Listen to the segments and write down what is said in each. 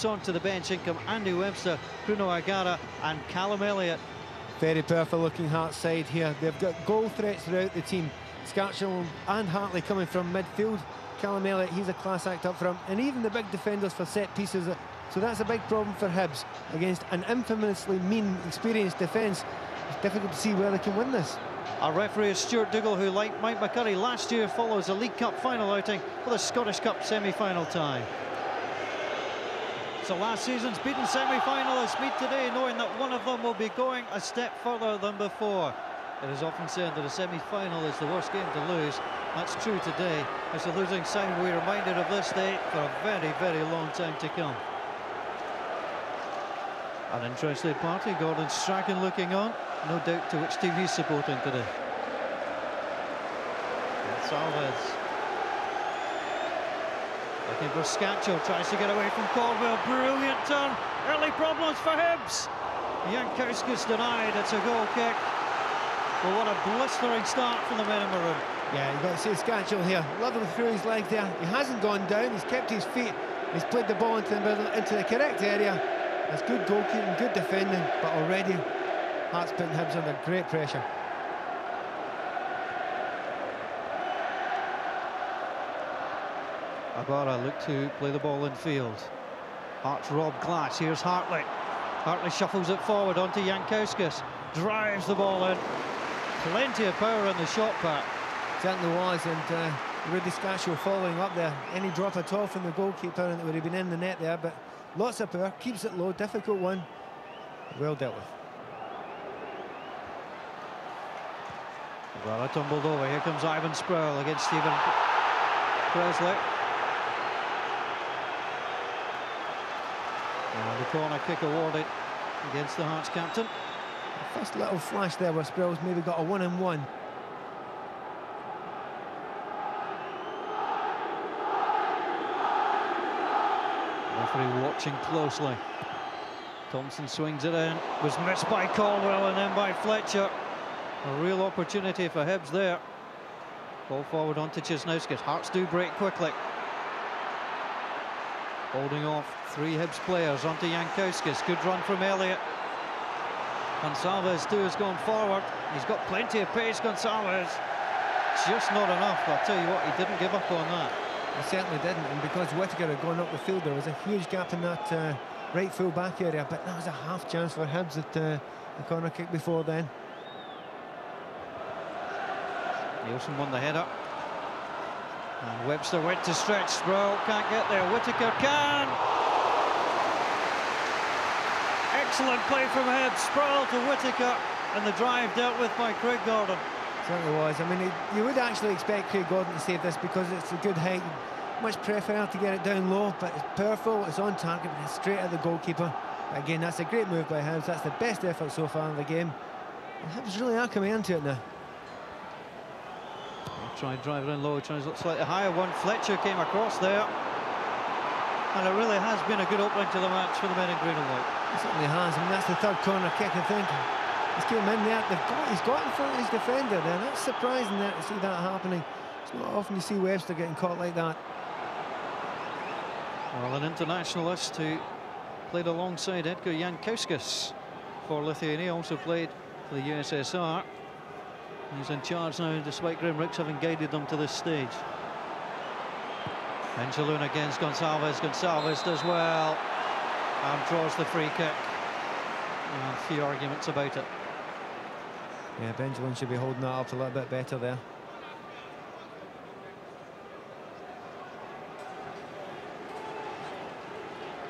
steps onto the bench. In come Andy Webster, Bruno Aguiar and Callum Elliott. Very powerful looking Hearts side here. They've got goal threats throughout the team. Skacel and Hartley coming from midfield. Callum Elliott, he's a class act up front. And even the big defenders for set pieces. So that's a big problem for Hibs against an infamously mean, experienced defence. It's difficult to see where they can win this. Our referee is Stuart Dougal, who, like Mike McCurry last year, follows a League Cup final outing for the Scottish Cup semi-final tie. So last season's beaten semi-finalists meet today knowing that one of them will be going a step further than before. It is often said that a semi-final is the worst game to lose. That's true today. As the losing side, we're reminded of this day for a very, very long time to come. An interested party, Gordon Strachan looking on. No doubt to which team he's supporting today. Salvez Looking for Skacel, tries to get away from Caldwell. Brilliant turn. Early problems for Hibs. Jankauskas denied. It's a goal kick. Well, what a blistering start from the men in maroon. Yeah, you've got to see Skacel here. Lovely through his legs there. He hasn't gone down. He's kept his feet. He's played the ball into the into the correct area. That's good goalkeeping, good defending, but already Hearts putting Hibs under great pressure. Aguiar look to play the ball in field. Hearts Rob Glass. Here's Hartley. Hartley shuffles it forward onto Jankauskas. Drives the ball in. Plenty of power in the shot pack. Certainly was, and uh, Rudy Skacel following up there. Any drop at all from the goalkeeper, and it would have been in the net there, but lots of power, keeps it low, difficult one. Well dealt with. Well, tumbled over. Here comes Ivan Sproule against Steven Pressley. And the corner kick awarded against the Hearts captain. First little flash there where Sproule's maybe got a one-on-one. Referee watching closely. Thompson swings it in. Was missed by Caldwell and then by Fletcher. A real opportunity for Hibs there. Ball forward onto Cesnauskis. Hearts do break quickly. Holding off three Hibs players onto Jankauskas. Good run from Elliott. Gonçalves too has gone forward. He's got plenty of pace, Gonçalves. Just not enough. I'll tell you what, he didn't give up on that. He certainly didn't, and because Whittaker had gone up the field, there was a huge gap in that uh, right full back area, but that was a half chance for Hibs at uh, the corner kick before then. Neilson won the header. And Webster went to stretch. Sproule can't get there. Whittaker can. Excellent play from Hibs. Sproule to Whittaker. And the drive dealt with by Craig Gordon. Certainly was. I mean, you would actually expect Craig Gordon to save this because it's a good height. Much prefer to get it down low, but it's powerful, it's on target, but it's straight at the goalkeeper. Again, that's a great move by Hibs. That's the best effort so far in the game. And Hibs really are coming into it now. Try and drive it in low, tries to look slightly higher one. Fletcher came across there. And it really has been a good opening to the match for the men in green and white. It certainly has. I mean, that's the third corner kick, I think. He's came in there. Got, he's got in front of his defender there. That's surprising there to see that happening. It's not often you see Webster getting caught like that. Well, an internationalist who played alongside Edgar Jankauskas for Lithuania, also played for the USSR. He's in charge now, despite Graham Rix having guided them to this stage. Benjelloun against Gonçalves. Gonçalves does well and draws the free kick. And a few arguments about it. Yeah, Benjamin should be holding that up a little bit better there.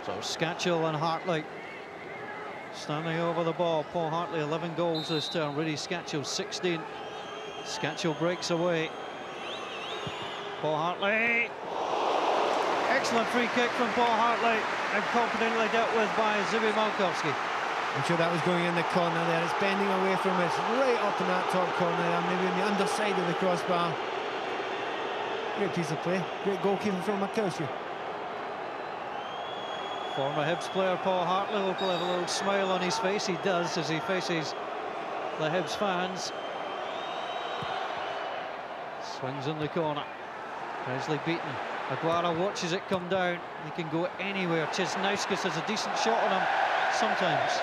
So Skacel and Hartley standing over the ball. Paul Hartley 11 goals this term. Rudy Skacel 16. Skacel breaks away. Paul Hartley. Excellent free kick from Paul Hartley and confidently dealt with by Zibi Malkowski. I'm sure that was going in the corner there. It's bending away from it, right up in that top corner there, maybe on the underside of the crossbar. Great piece of play. Great goalkeeping from Malkowski. Former Hibs player Paul Hartley will have a little smile on his face. He does as he faces the Hibs fans. Swings in the corner. Pressley beaten. Aguiar watches it come down. He can go anywhere. Cesnauskis has a decent shot on him sometimes.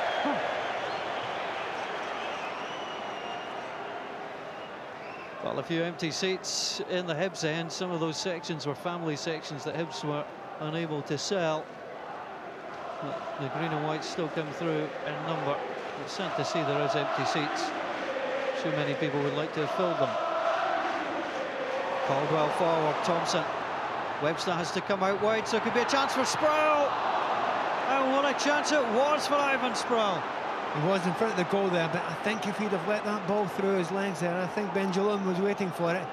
Well, a few empty seats in the Hibs end. Some of those sections were family sections that Hibs were unable to sell. But the green and white still come through in number. It's sad to see there is empty seats. Too many people would like to have filled them. Caldwell forward, Thompson. Webster has to come out wide, so it could be a chance for Sproule. And what a chance it was for Ivan Sproule. He was in front of the goal there, but I think if he'd have let that ball through his legs there, I think Benjelloun was waiting for it.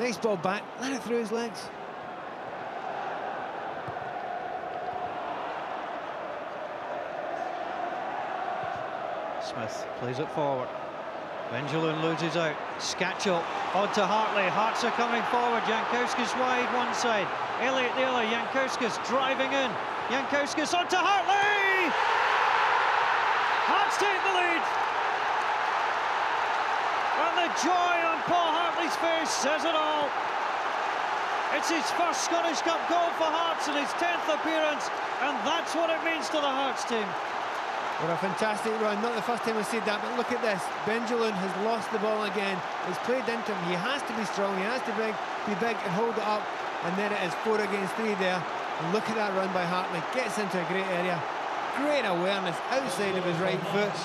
Nice ball back, let it through his legs. Smith plays it forward. Benjelloun loses out. Skacel on to Hartley. Hearts are coming forward. Jankauskas wide one side. Elliott the other. Jankauskas driving in. Jankauskas on to Hartley! Hearts take the lead. And the joy on Paul Hartley's face says it all. It's his first Scottish Cup goal for Hearts and his 10th appearance, and that's what it means to the Hearts team. What a fantastic run. Not the first time I've seen that, but look at this. Benjelloun has lost the ball again. It's played into him. He has to be strong. He has to be big, be big and hold it up. And then it is four against three there. Look at that run by Hartley. Gets into a great area. Great awareness outside of his right foot.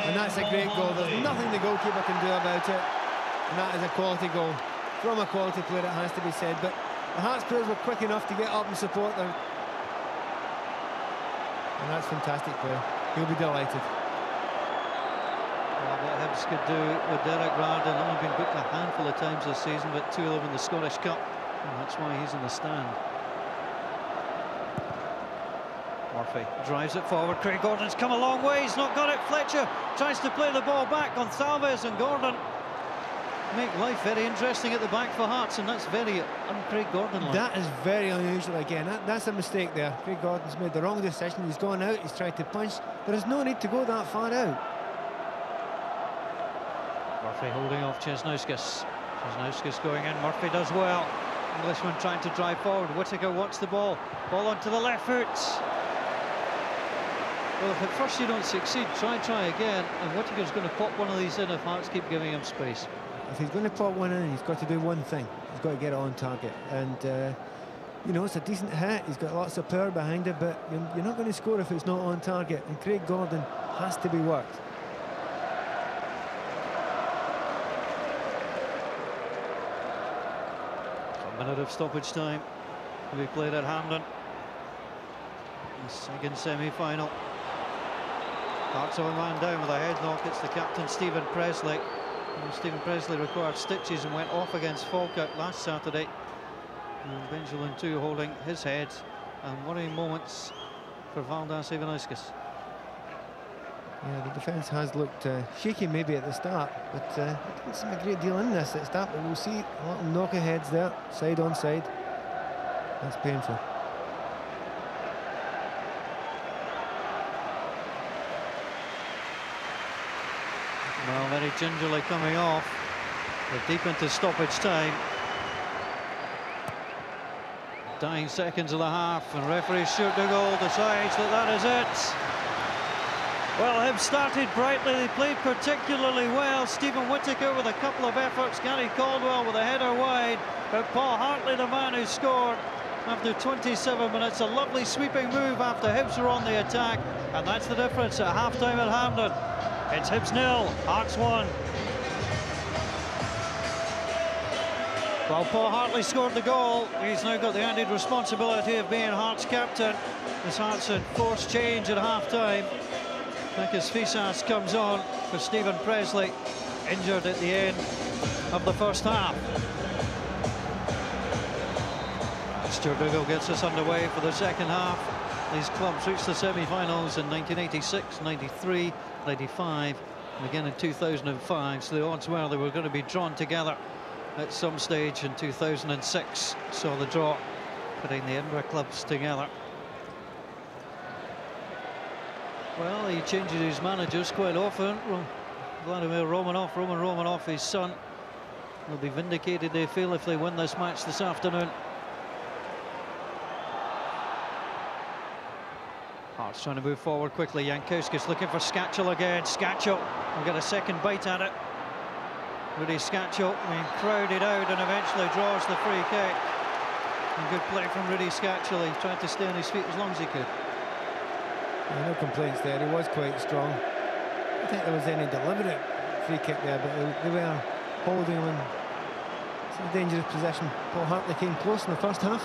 And that's a great goal. There's nothing the goalkeeper can do about it. And that is a quality goal. From a quality player, it has to be said. But the Hearts players were quick enough to get up and support them. And that's fantastic play. He'll be delighted. Well, what Hibs could do with Derek Riordan, only been booked a handful of times this season, but two of them in the Scottish Cup, and that's why he's in the stand. Murphy drives it forward. Craig Gordon's come a long way. He's not got it. Fletcher tries to play the ball back. Gonçalves and Gordon make life very interesting at the back for Hearts, and that's very Craig Gordon. -like. That is very unusual again. That, that's a mistake there. Craig Gordon's made the wrong decision. He's gone out. He's tried to punch. There is no need to go that far out. Murphy holding off Cesnauskis. Cesnauskis going in. Murphy does well. Englishman trying to drive forward. Whittaker wants the ball. Ball onto the left foot. Well, if at first you don't succeed, try, try again. And Whittaker's going to pop one of these in if Hearts keep giving him space. If he's going to pop one in, he's got to do one thing. He's got to get it on target. And, uh, you know, it's a decent hit. He's got lots of power behind it, but you're, not going to score if it's not on target. And Craig Gordon has to be worked. A minute of stoppage time be played at Hampden. The second semi-final. Of a man down with a head knock. It's the captain, Stephen Pressley. And Steven Pressley required stitches and went off against Falkirk last Saturday. And Benjamin too holding his head. And worrying moments for Valdas Ivanauskas. Yeah, the defence has looked uh, shaky maybe at the start, but uh, didn't seem a great deal in this at the start. But we'll see a lot of knock-aheads there, side on side. That's painful. Well, very gingerly coming off. We're deep into stoppage time. Dying seconds of the half, and referee Stuart Dougal decides that that is it. Well, Hibs started brightly, they played particularly well. Stephen Whittaker with a couple of efforts, Gary Caldwell with a header wide, but Paul Hartley, the man who scored after 27 minutes. A lovely sweeping move after Hibs were on the attack, and that's the difference at half-time at Hampden. It's Hibs nil, Hearts one. Well, Paul Hartley scored the goal. He's now got the added responsibility of being Hearts captain. This Hearts had forced change at half-time. Takis Fyssas comes on for Stephen Pressley, injured at the end of the first half. Stuart Dougal gets us underway for the second half. These clubs reached the semi-finals in 1986, 93, 95, and again in 2005. So the odds were they were going to be drawn together at some stage in 2006. Saw the draw putting the Edinburgh clubs together. Well, he changes his managers quite often. Vladimir Romanov, Roman Romanov, his son, will be vindicated, they feel, if they win this match this afternoon. Trying to move forward quickly. Jankauskas looking for Skacel again. Skacel will get a second bite at it. Rudy Skacel being crowded out and eventually draws the free kick. And good play from Rudy Skacel. He tried to stay on his feet as long as he could. Yeah, no complaints there. He was quite strong. I don't think there was any deliberate free kick there, but they, they were holding him in a dangerous possession. Paul Hartley came close in the first half.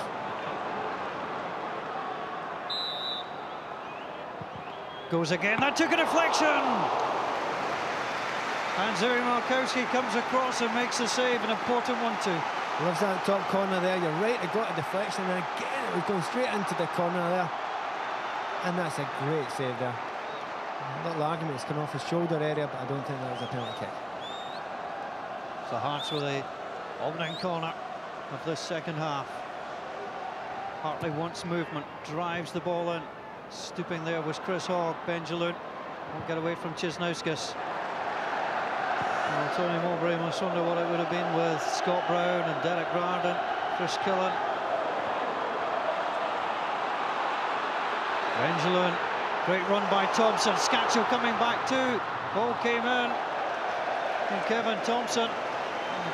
Goes again. That took a deflection. And Zibi Malkowski comes across and makes the save, an important one too. Loves that top corner there. You're right, it got a deflection, and again it was going straight into the corner there. And that's a great save there. A little arguments come off his shoulder area, but I don't think that was a penalty kick. So Hearts with the opening corner of this second half. Hartley wants movement, drives the ball in. Stooping there was Chris Hogg. Benjelloun won't get away from Cesnauskis. Well, Tony Mowbray must wonder what it would have been with Scott Brown and Derek Riordan, Chris Killen. Benjelloun, great run by Thompson. Skacel coming back too. Ball came in. And Kevin Thompson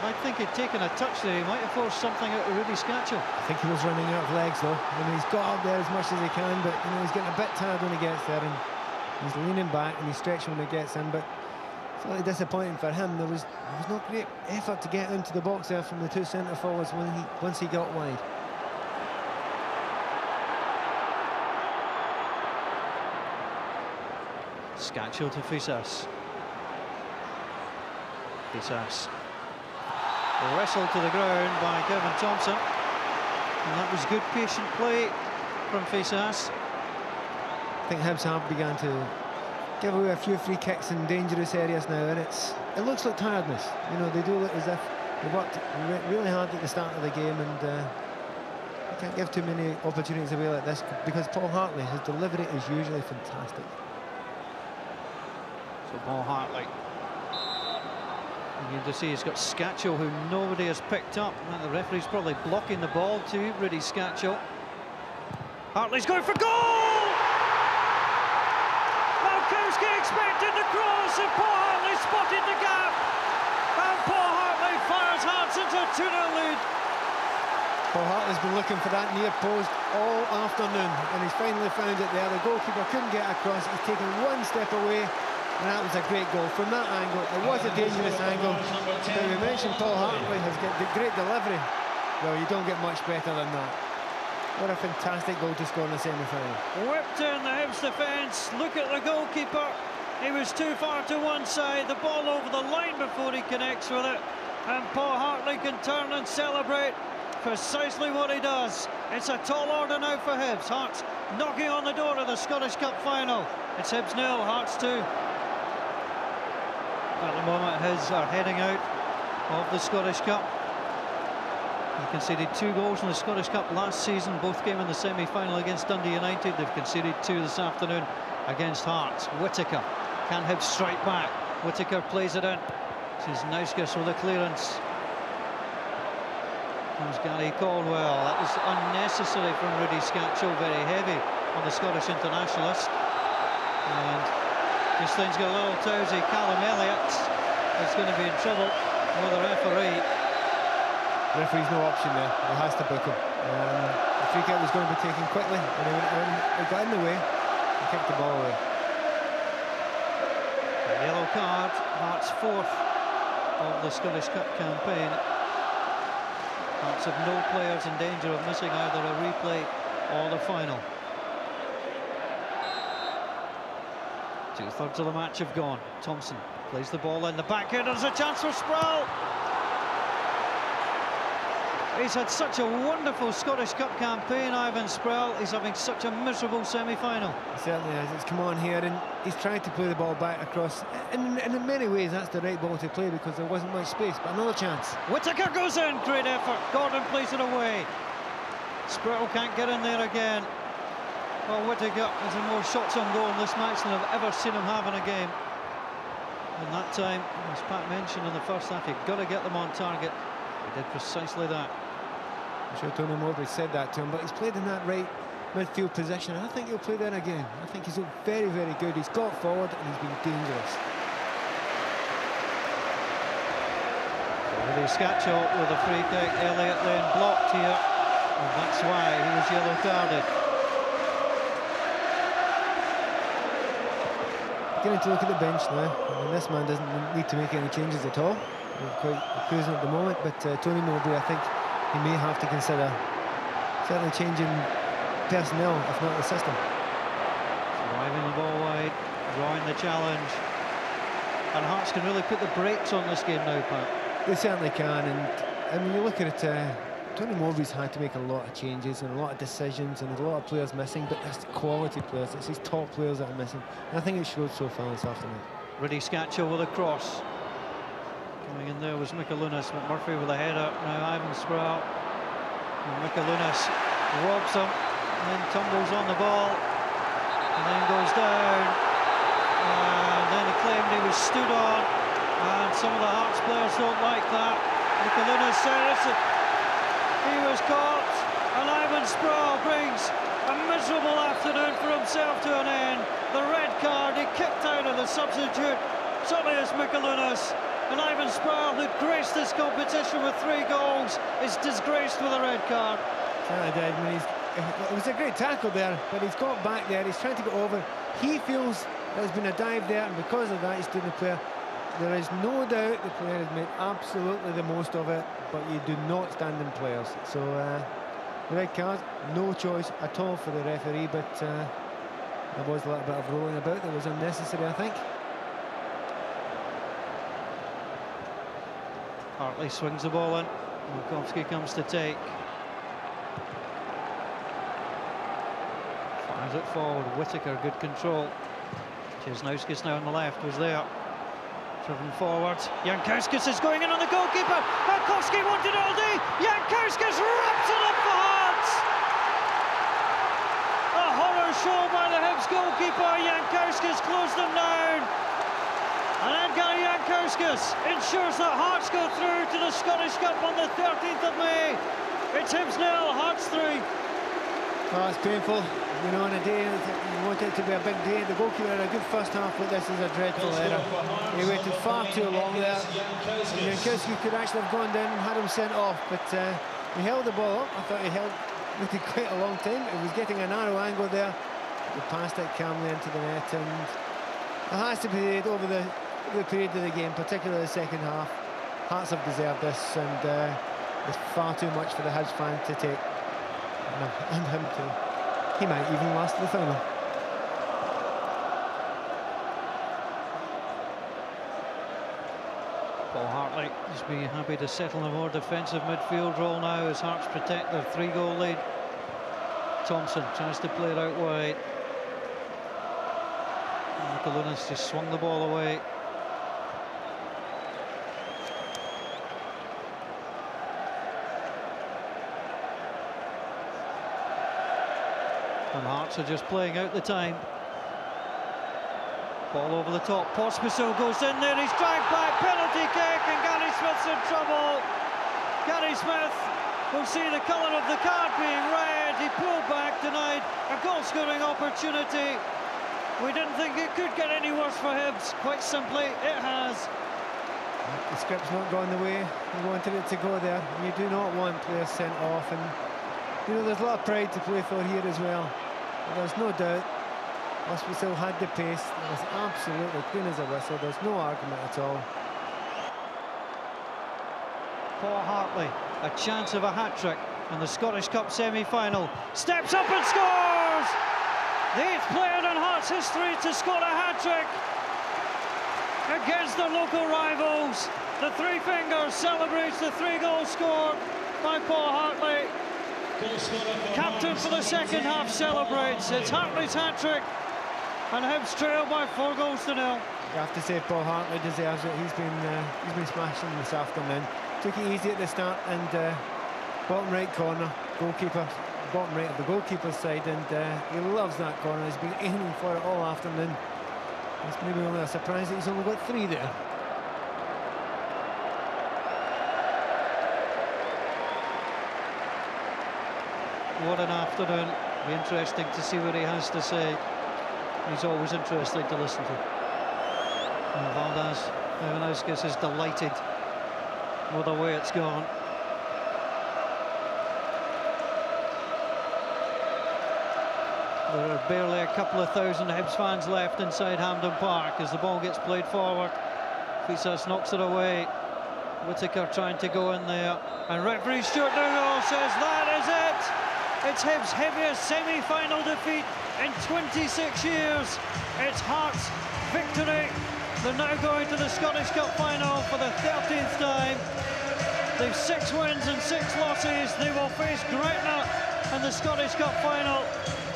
I think he'd taken a touch there, he might have forced something out of Rudy Skacel. I think he was running out of legs, though. I mean, he's got up there as much as he can, but you know he's getting a bit tired when he gets there, and he's leaning back and he's stretching when he gets in. But slightly disappointing for him. There was there was no great effort to get into the box there from the two centre forwards when he once he got wide. Skacel to Fyssas. Fyssas wrestled to the ground by Kevin Thompson. And that was good patient play from Fyssas. I think Hibs have begun to give away a few free kicks in dangerous areas now, and it's it looks like tiredness. You know, they do look as if they worked really hard at the start of the game, and uh, you can't give too many opportunities away like this because Paul Hartley, his delivery is usually fantastic. So Paul Hartley you can see he's got Skacel, who nobody has picked up. And the referee's probably blocking the ball too, Rudy Skacel. Hartley's going for goal! Malkowski expected the cross, and Paul Hartley spotted the gap. And Paul Hartley fires Hearts into a 2 lead. Paul Hartley's been looking for that near post all afternoon, and he's finally found it there. The goalkeeper couldn't get across. He's taken one step away, that was a great goal. From that angle, it was a dangerous angle. But we mentioned Paul Hartley has got the great delivery. Well, you don't get much better than that. What a fantastic goal to score in the semi-final. Whipped in the Hibs defence. Look at the goalkeeper. He was too far to one side. The ball over the line before he connects with it. And Paul Hartley can turn and celebrate precisely what he does. It's a tall order now for Hibs. Hearts knocking on the door of the Scottish Cup final. It's Hibs nil, Hearts 2 at the moment his are heading out of the Scottish Cup. He conceded two goals in the Scottish Cup last season, both came in the semi-final against Dundee United. They've conceded two this afternoon against Hearts. Whittaker can Hibs strike back. Whittaker plays it in. This is Cesnauskis with a clearance. Comes Gary Caldwell. That was unnecessary from Rudy Skacel, very heavy on the Scottish internationalist. And this thing's got a little toesy. Callum Elliott is going to be in trouble with the referee. The referee's no option there. He has to book him. Um, the free kick was going to be taken quickly, and he, went, he got in the way and kicked the ball away. A yellow card, Hearts fourth of the Scottish Cup campaign. Hearts have no players in danger of missing either a replay or the final. Two-thirds of the match have gone. Thompson plays the ball in the back end. There's a chance for Sproule. He's had such a wonderful Scottish Cup campaign, Ivan Sproule. He's having such a miserable semi-final. He certainly has. It's come on here, and he's trying to play the ball back across. And, and, in many ways, that's the right ball to play because there wasn't much space. But another chance. Whittaker goes in. Great effort. Gordon plays it away. Sproule can't get in there again. Well, Whittaker has had more shots on goal in this match than I've ever seen him have in a game. And that time, as Pat mentioned in the first half, you've got to get them on target. He did precisely that. I'm sure Tony Mowbray said that to him, but he's played in that right midfield position. And I think he'll play there again. I think he's looked very, very good. He's got forward and he's been dangerous. Really Skacel with a free kick. Elliot then blocked here. And that's why he was yellow carded. Getting to look at the bench now. I mean, this man doesn't need to make any changes at all. We're quite cruising at the moment, but uh, Tony Mowbray, I think he may have to consider certainly changing personnel, if not the system. Driving the ball wide, drawing the challenge. And Hearts can really put the brakes on this game now, Pat. They certainly can, and I mean, you look at it, uh, Tony Mowbray's had to make a lot of changes and a lot of decisions, and there's a lot of players missing, but it's quality players, it's his top players that are missing, and I think it showed so far this afternoon. Rudi Skacel with a cross. Coming in there was Mikoliunas, McMurphy with a header, now Ivan Sproule. Mikoliunas robs him, and then tumbles on the ball, and then goes down. And then he claimed he was stood on, and some of the Hearts players don't like that. Mikoliunas says he was caught, and Ivan Sproule brings a miserable afternoon for himself to an end. The red card, he kicked out of the substitute, Saulius Mikoliunas. And Ivan Sproule, who graced this competition with three goals, is disgraced with a red card. Did. I mean, it was a great tackle there, but he's got back there. He's trying to get over. He feels there's been a dive there, and because of that, he's doing the player. There is no doubt the player has made absolutely the most of it, but you do not stand in players. So, uh, red card, no choice at all for the referee, but uh, there was a little bit of rolling about that was unnecessary, I think. Hartley swings the ball in. Malkowski comes to take. Fires it forward. Whittaker, good control. Cesnauskis now on the left, was there. Driven forward. Jankauskas is going in on the goalkeeper. Malkowski wanted all day. Jankauskas wraps it up for Hearts. A horror show by the Hibs goalkeeper. Jankauskas closed them down. And Edgar Jankauskas ensures that Hearts go through to the Scottish Cup on the 13th of May. It's Hibs nil, Hearts three. Oh, it's painful. You know, on a day you want it to be a big day. The goalkeeper had a good first half, but this is a dreadful error. He waited far too long there. Jankowski could actually have gone down and had him sent off, but uh, he held the ball up. I thought he held waited quite a long time. It was getting a narrow angle there. He passed it calmly into the net, and it has to be over the, the period of the game, particularly the second half. Hearts have deserved this, and uh, it's far too much for the Hibs fan to take. And him too. He might even last the final. Paul Hartley just be happy to settle in a more defensive midfield role now as Hearts protect their three-goal lead. Thompson tries to play it out wide. Mikoliunas just swung the ball away. And Hearts are just playing out the time. Ball over the top. Pospisil goes in there. He's dragged back. Penalty kick, and Gary Smith's in trouble. Gary Smith will see the colour of the card being red. He pulled back, denied a goal-scoring opportunity. We didn't think it could get any worse for Hibs. Quite simply, it has. The script's not gone the way we wanted it to go there. You do not want players sent off, and you know there's a lot of pride to play for here as well. There's no doubt Pospisil had the pace. It was absolutely clean as a whistle. There's no argument at all. Paul Hartley, a chance of a hat-trick in the Scottish Cup semi-final. Steps up and scores! The eighth player in Hearts history to score a hat-trick against their local rivals. The Three Fingers celebrates the three goals scored by Paul Hartley. Captain for the second half celebrates. It's Hartley's hat-trick and Hibs trail by four goals to nil. You have to say Paul Hartley deserves it. He's been uh, he's been smashing this afternoon. Took it easy at the start and uh, bottom right corner, goalkeeper, bottom right of the goalkeeper's side, and uh, he loves that corner. He's been aiming for it all afternoon. It's maybe only a surprise that he's only got three there. What an afternoon. Be interesting to see what he has to say. He's always interesting to listen to. And Valdas Ivanauskas is delighted with the way it's gone. There are barely a couple of thousand Hibs fans left inside Hampden Park as the ball gets played forward. Fisas knocks it away. Whittaker trying to go in there. And referee Stuart Dougal says that is it. It's Hibs' heaviest semi-final defeat in 26 years. It's Hearts' victory. They're now going to the Scottish Cup final for the 13th time. They've six wins and six losses. They will face Gretna in the Scottish Cup final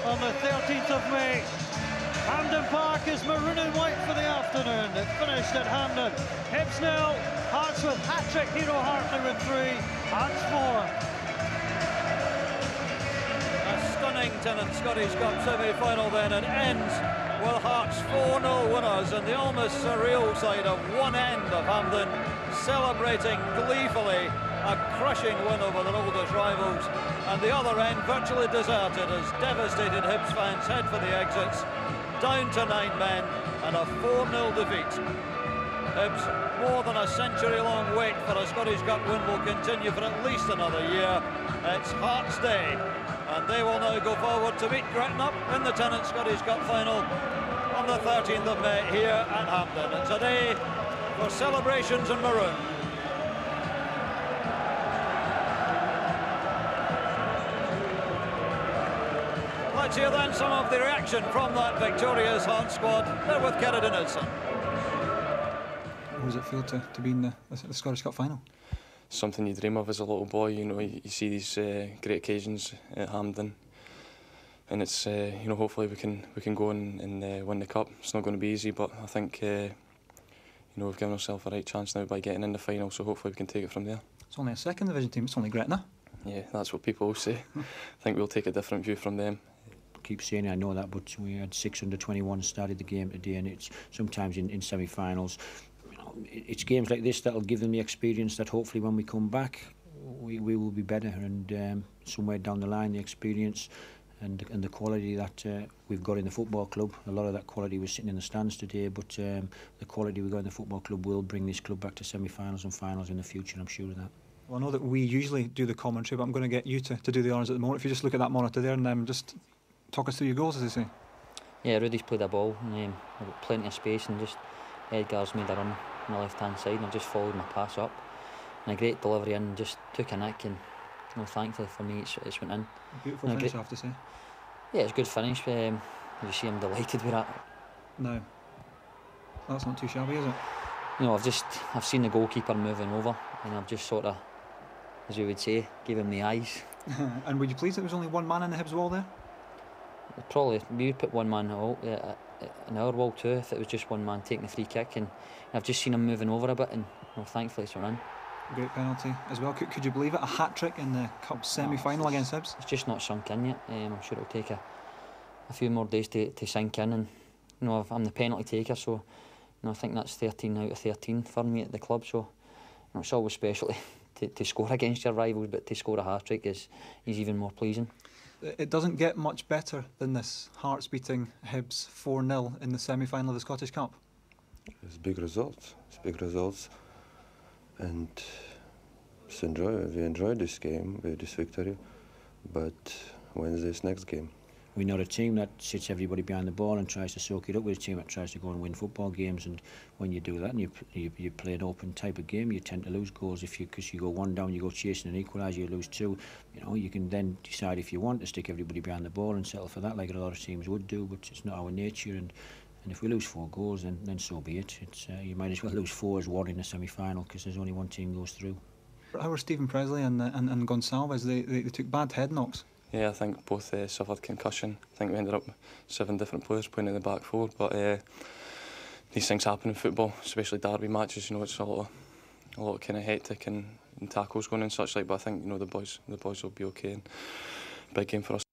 on the 13th of May. Hampden Park is maroon and white for the afternoon. It finished at Hampden. Hibs nil, Hearts with hat-trick, Hero Hartley with three, Hearts four. A stunning Tennent Scottish Cup semi-final then. and ends with Hearts 4-0 winners and the almost surreal side of one end of Hampden celebrating gleefully a crushing win over their oldest rivals and the other end virtually deserted as devastated Hibs fans head for the exits down to nine men and a 4-0 defeat. Hibs more than a century long wait for a Scottish Cup win will continue for at least another year. It's Hearts Day and they will now go forward to meet Gretna in the Tennent Scottish Cup final on the 13th of May here at Hampden. It's a day for celebrations in maroon. Let's hear then some of the reaction from that victorious Hearts squad. They're with Kennedy Nilsson. Does it feel to, to be in the, the Scottish Cup final? Something you dream of as a little boy. You know, you, you see these uh, great occasions at Hampden, and it's uh, you know hopefully we can we can go and, and uh, win the cup. It's not going to be easy, but I think uh, you know we've given ourselves a right chance now by getting in the final. So hopefully we can take it from there. It's only a second division team. It's only Gretna. Yeah, that's what people will say. I think we'll take a different view from them. keep saying it, I know that, but we had six under 21 started the game today, and it's sometimes in, in semi-finals. You know, it- it's games like this that'll give them the experience that hopefully when we come back, we, we will be better. And um, somewhere down the line, the experience and and the quality that uh, we've got in the football club, a lot of that quality was sitting in the stands today. But um, the quality we got in the football club will bring this club back to semi-finals and finals in the future. I'm sure of that. Well, I know that we usually do the commentary, but I'm going to get you to, to do the honours at the moment. If you just look at that monitor there and um, just talk us through your goals, as they say. Yeah, Rudy's played a ball and um, I've got plenty of space and just Edgar's made a run on the left hand side and I've just followed my pass up and a great delivery and just took a nick and you know, thankfully for me it's, it's went in. Beautiful No, finish, great. I have to say. Yeah, it's a good finish. Um, you see I'm delighted with that. No, that's not too shabby, is it? You know, I've just I've seen the goalkeeper moving over and I've just sort of, as you would say, gave him the eyes. and were you pleased that there was only one man in the Hibs wall there? Probably we would put one man out uh, uh, in our wall too if it was just one man taking the free kick and I've just seen him moving over a bit and know, thankfully it's in. Great penalty as well. Could, could you believe it? A hat trick in the Cup semi final it's- against Hibs? It's just not sunk in yet. Um, I'm sure it'll take a, a few more days to, to sink in. And you know, I've- I'm the penalty taker, so you know, I think that's 13 out of 13 for me at the club. So you know, it's always special to, to, to score against your rivals, but to score a hat trick is is even more pleasing. It doesn't get much better than this. Hearts beating Hibs 4 0 in the semi final of the Scottish Cup. It's big results. It's big results, and enjoy. We enjoyed this game this victory, but Wednesday's next game. we're not a team that sits everybody behind the ball and tries to soak it up. We're a team that tries to go and win football games. And when you do that and you, you, you play an open type of game, you tend to lose goals if you because you go one down, you go chasing an equaliser, you lose two. You know, you can then decide if you want to stick everybody behind the ball and settle for that like a lot of teams would do. But it's not our nature. And and if we lose four goals, then, then so be it. It's, uh, you might as well lose four as one in the semi-final because there's only one team goes through. How were Stephen Presley and, uh, and, and Gonsalves? They, they, they took bad head knocks. Yeah, I think both uh, suffered concussion. I think we ended up seven different players playing in the back four, but uh, these things happen in football, especially derby matches. You know, it's a lot, of, a lot of kind of hectic and, and tackles going and such like. But I think you know the boys, the boys will be okay. And big game for us.